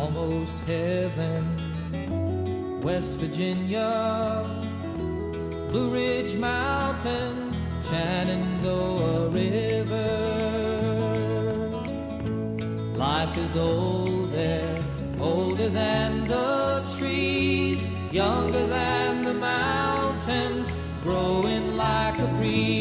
almost heaven. West Virginia, Blue Ridge Mountains, Shenandoah River. Life is old there, older than the trees, younger than the mountains, growing like a breeze.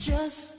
Just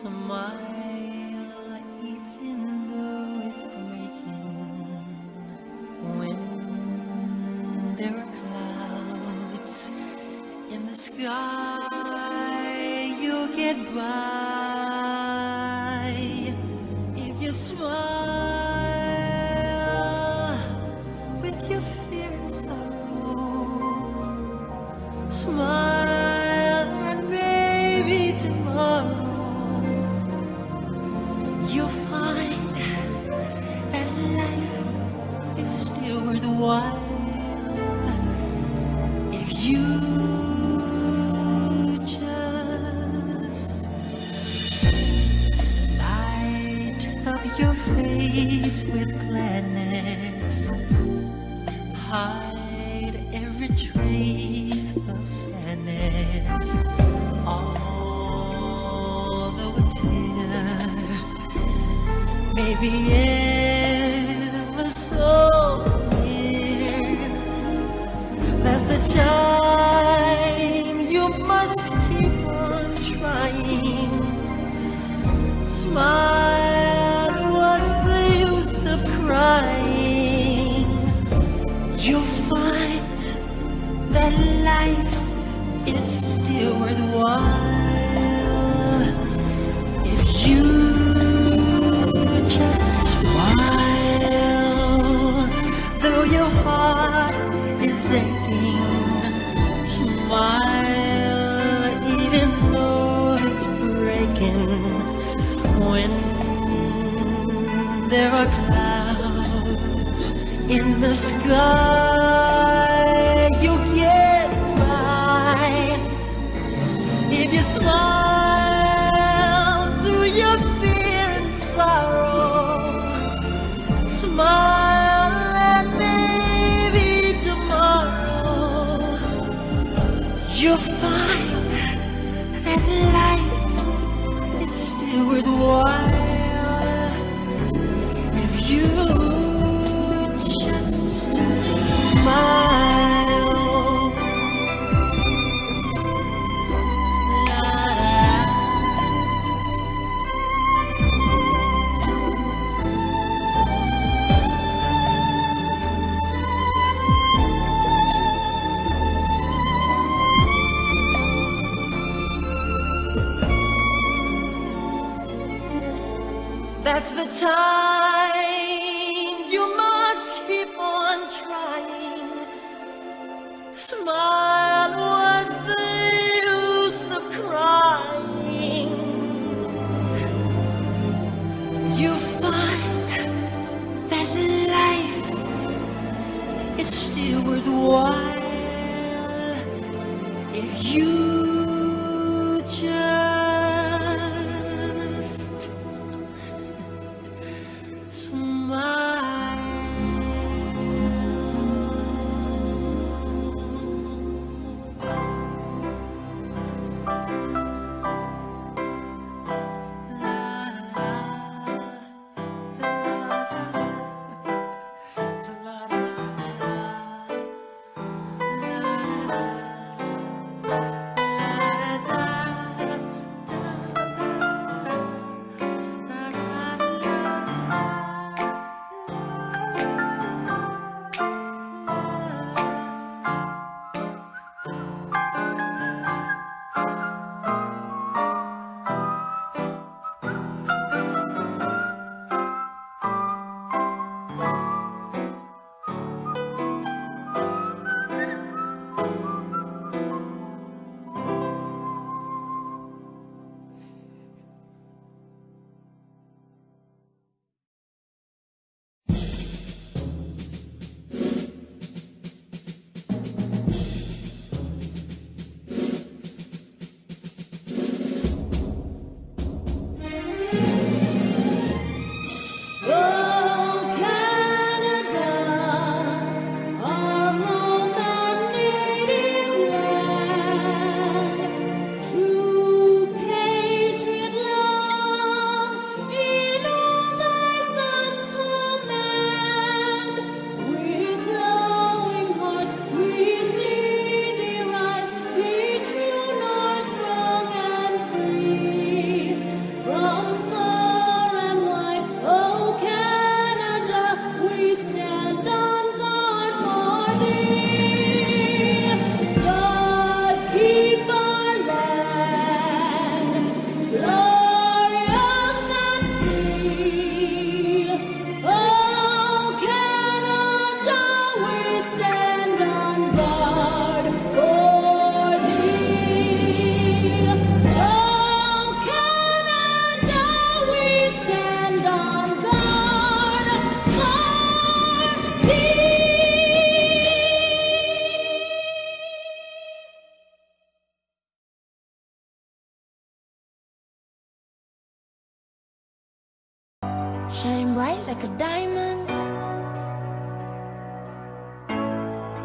Smile, worthwhile if you just light up your face with gladness, hide every trace of sadness. Although a tear may be.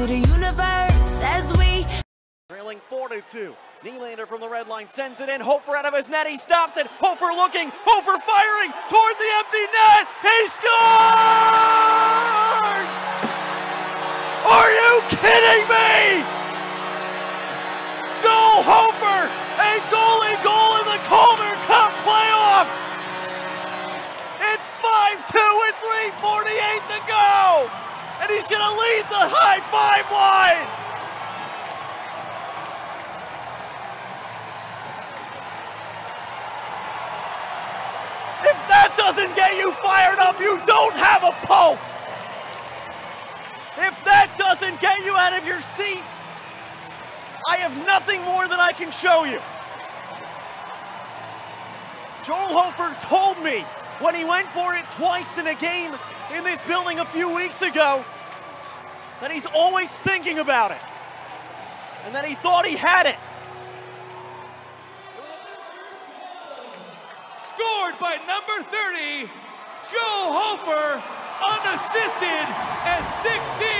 To the universe as we Trailing 4 to 2. Nylander from the red line sends it in. Hofer out of his net. He stops it. Hofer looking. Hofer firing toward the empty net. He scores! Are you kidding me? Joel Hofer, a goalie goal in the Calder Cup playoffs. It's 5-2 with 3.48 to go. And he's going to lead the high five line. If that doesn't get you fired up, you don't have a pulse. If that doesn't get you out of your seat, I have nothing more that I can show you. Joel Hofer told me when he went for it twice in a game in this building a few weeks ago that he's always thinking about it and that he thought he had it. scored by number 30, Joe Hofer, unassisted at 16.